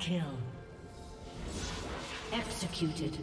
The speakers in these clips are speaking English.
Kill. Executed.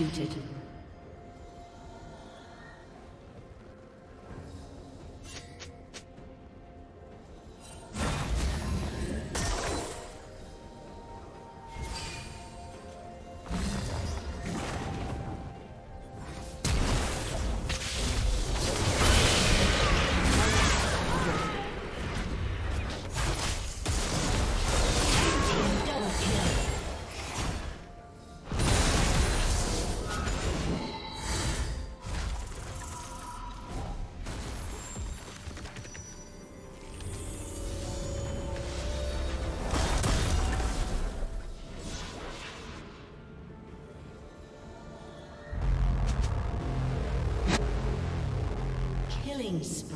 Executed. Killing spree.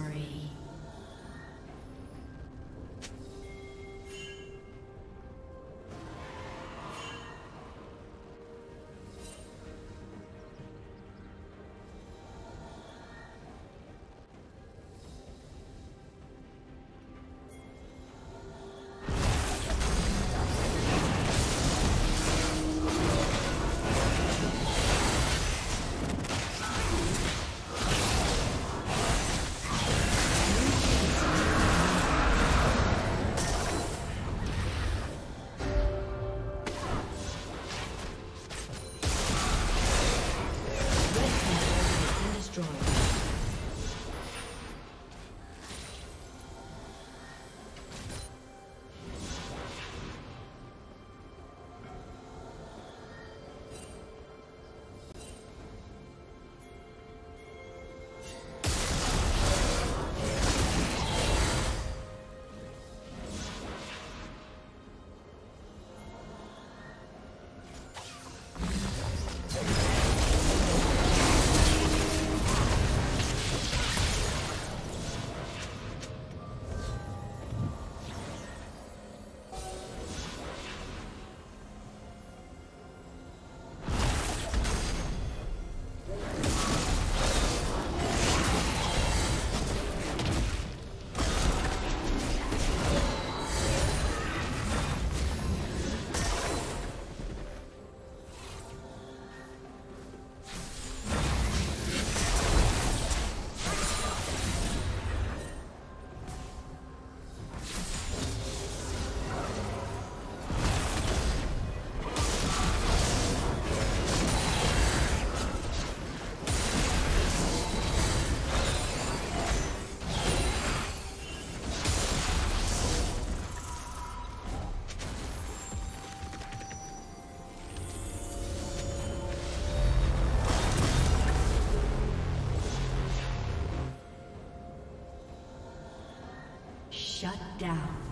Shut down.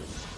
Destroyed.